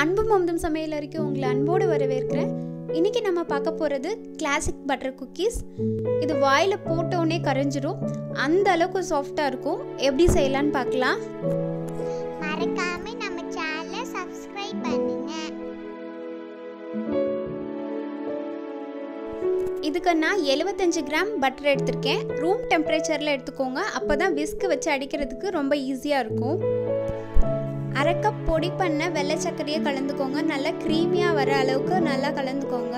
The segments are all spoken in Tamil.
அன்பு மமதம் சமையல் வரைக்கும் உங்களை அன்போடு வரவேற்கிறேன். இன்றைக்கி நம்ம பார்க்க போகிறது கிளாசிக் பட்டர் குக்கீஸ் இது வாயில் போட்டோடனே கரைஞ்சிரும். அந்த அளவுக்கு சாஃப்டாக இருக்கும். எப்படி செய்யலான்னு பார்க்கலாம். மறக்காம நம்ம சேனலை சப்ஸ்கிரைப் பண்ணுங்க. இதுக்கு நான் 75 கிராம் பட்டர் எடுத்திருக்கேன். ரூம் டெம்பரேச்சரில் எடுத்துக்கோங்க. அப்போ தான் விஸ்க் வச்சு அடிக்கிறதுக்கு ரொம்ப ஈஸியாக இருக்கும். அரை கப் பொடி பண்ண வெள்ளை சர்க்கரையை கலந்துக்கோங்க. நல்லா க்ரீமியாக வர அளவுக்கு நல்லா கலந்துக்கோங்க.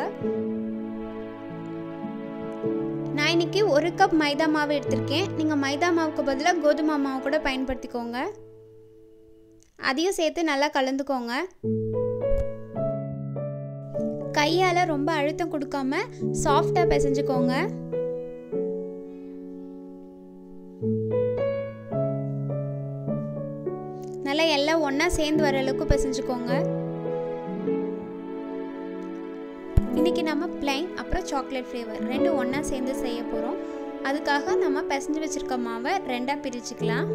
நான் இன்னைக்கு ஒரு கப் மைதா மாவு எடுத்திருக்கேன். நீங்கள் மைதா மாவுக்கு பதிலாக கோதுமை மாவு கூட பயன்படுத்திக்கோங்க. அதையும் சேர்த்து நல்லா கலந்துக்கோங்க. கையால் ரொம்ப அழுத்தம் கொடுக்காம சாஃப்டாக பிசைஞ்சுக்கோங்க. நல்லா எல்லாம் ஒன்றா சேர்ந்து வர அளவுக்கு பிசைஞ்சுக்கோங்க. இன்றைக்கி நம்ம பிளைன் அப்புறம் சாக்லேட் ஃப்ளேவர் ரெண்டும் ஒன்றா சேர்ந்து செய்ய போகிறோம் அதுக்காக நம்ம பிசைஞ்சு வச்சுருக்க மாவை ரெண்டாக பிரிச்சுக்கலாம்.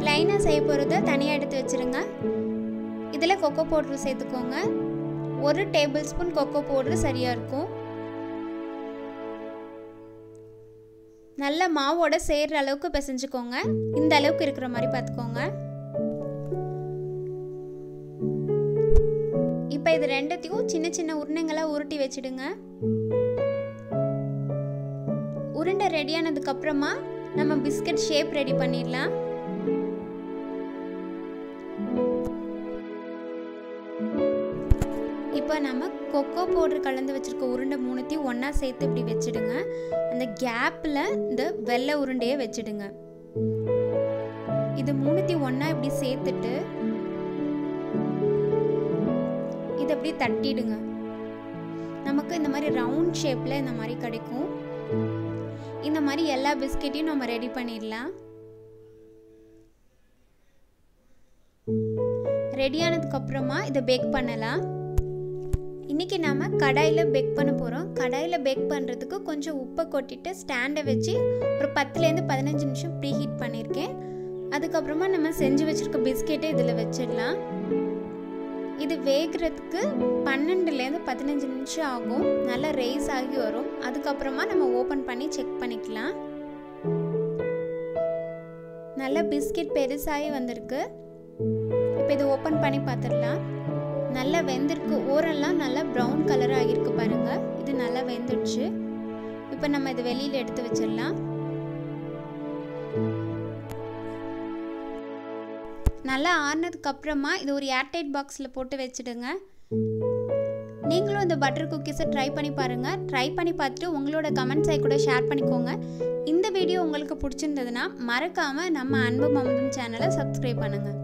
பிளைனாக செய்ய போகிறத தனியாக எடுத்து வச்சுருங்க. இதில் கொக்கோ பவுட்ரு சேர்த்துக்கோங்க. ஒரு டேபிள் ஸ்பூன் கொக்கோ பவுட்ரு சரியாக இருக்கும். நல்ல மாவோட சேர்ற அளவுக்கு பிசைஞ்சுக்கோங்க. இந்த அளவுக்கு இருக்கிற மாதிரி பார்த்துக்கோங்க. இப்போ இது ரெண்டத்தையும் சின்ன சின்ன உருண்டைங்களாக உருட்டி வச்சிடுங்க. உருண்டை ரெடியானதுக்கப்புறமா நம்ம பிஸ்கட் ஷேப் ரெடி பண்ணிடலாம். இப்போ நம்ம கொக்கோ பவுடர் கலந்து வச்சுருக்க உருண்டை மூணுத்தையும் ஒன்றா சேர்த்து இப்படி வச்சுடுங்க. அந்த கேப்பில் இந்த வெள்ளை உருண்டையை வச்சுடுங்க. இது மூணுத்தையும் ஒன்றா இப்படி சேர்த்துட்டு இதை அப்படி தட்டிடுங்க. நமக்கு இந்த மாதிரி ரவுண்ட் ஷேப்பில் இந்த மாதிரி கிடைக்கும். இந்த மாதிரி எல்லா பிஸ்கெட்டையும் நம்ம ரெடி பண்ணிடலாம். ரெடியானதுக்கு அப்புறமா இதை பேக் பண்ணலாம். இன்றைக்கி நாம் கடாயில் பேக் பண்ண போகிறோம் கடாயில் பேக் பண்ணுறதுக்கு கொஞ்சம் உப்பை கொட்டிட்டு ஸ்டாண்டை வச்சு ஒரு பத்துலேருந்து பதினஞ்சு நிமிஷம் ப்ரீ ஹீட் பண்ணியிருக்கேன் அதுக்கப்புறமா நம்ம செஞ்சு வச்சுருக்க பிஸ்கெட்டை இதில் வச்சிடலாம். இது வேகிறதுக்கு பன்னெண்டுலேருந்து பதினஞ்சு நிமிஷம் ஆகும். நல்லா ரைஸ் ஆகி வரும். அதுக்கப்புறமா நம்ம ஓப்பன் பண்ணி செக் பண்ணிக்கலாம். நல்லா பிஸ்கெட் பெருசாகி வந்திருக்கு. இப்போ இது ஓப்பன் பண்ணி பார்த்துடலாம். நல்லா வெந்திருக்கு. ஓரெல்லாம் நல்லா ப்ரௌன் கலர் ஆகியிருக்கு பாருங்கள் இது நல்லா வெந்துடுச்சு. இப்போ நம்ம இது வெளியில் எடுத்து வச்சிடலாம். நல்லா ஆறுனதுக்கு அப்புறமா இது ஒரு ஏர்டைட் பாக்ஸில் போட்டு வச்சுடுங்க. நீங்களும் இந்த பட்டர் குக்கீஸை ட்ரை பண்ணி பாருங்கள் ட்ரை பண்ணி பார்த்துட்டு உங்களோட கமெண்ட்ஸை கூட ஷேர் பண்ணிக்கோங்க. இந்த வீடியோ உங்களுக்கு பிடிச்சிருந்ததுன்னா மறக்காமல் நம்ம அன்பு மமதும் சேனலை சப்ஸ்கிரைப் பண்ணுங்கள்